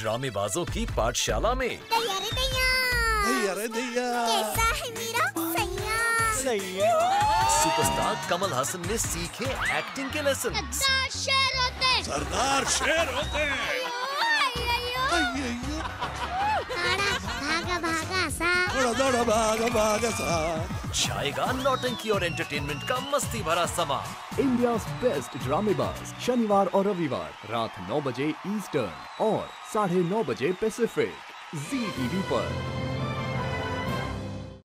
ड्रामेबाजों की पाठशाला में। कैसा है मेरा? सैया। सुपरस्टार कमल हसन ने सीखे एक्टिंग के लेसन शेर होते सरदार शेर होते हैं। भागा भागा सा। थोड़ा भाग भाग सा। छाएगा नौटंकी और एंटरटेनमेंट का मस्ती भरा समा। इंडिया बेस्ट ड्रामेबाज शनिवार और रविवार, रात नौ बजे ईस्टर्न और साढ़े नौ बजे पैसिफिक जी टीवी पर।